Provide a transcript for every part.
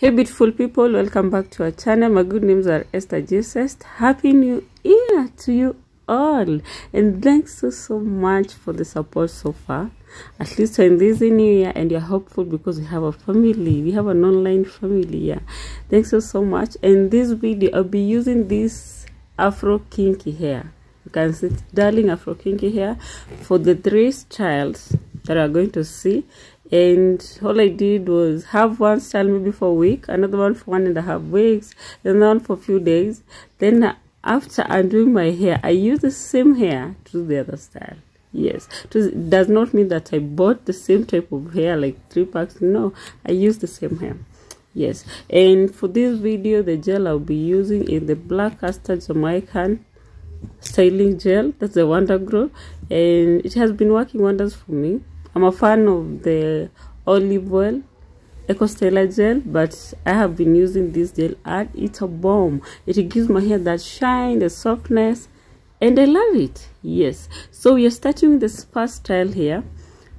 Hey beautiful people, welcome back to our channel. My good names are Esther Jesus. Happy New Year to you all. And thanks so, so much for the support so far. At least in this new year and you're hopeful because we have a family. We have an online family, yeah. Thanks so, so much. In this video, I'll be using this Afro kinky hair. You can see darling Afro kinky hair for the three styles that are going to see and all I did was have one style maybe for a week, another one for one and a half weeks, then one for a few days. Then after undoing my hair, I use the same hair to the other style. Yes, it does not mean that I bought the same type of hair like three packs. No, I use the same hair. Yes, and for this video, the gel I'll be using is the Black Castor Jamaican styling gel. That's the Wonder Gro, and it has been working wonders for me I'm a fan of the olive oil Eco Styler gel, but I have been using this gel and it's a bomb. It gives my hair that shine, the softness, and I love it. Yes. So we are starting with the spa style here.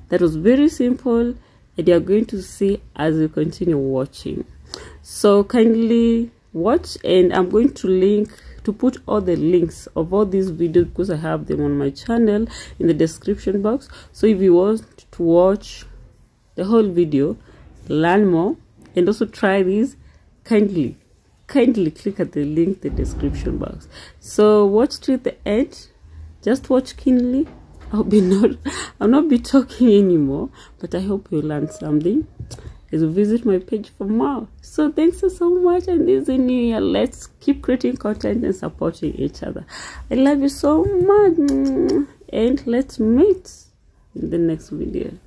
That was very simple and you are going to see as we continue watching. So kindly watch and I'm going to link to put all the links of all these videos because I have them on my channel in the description box. So if you want to watch the whole video learn more and also try these kindly kindly click at the link the description box. So watch to the end. Just watch keenly. I'll be not i'll not be talking anymore but i hope you learned something you visit my page for more. So thanks so much and this is new year. Let's keep creating content and supporting each other. I love you so much and let's meet in the next video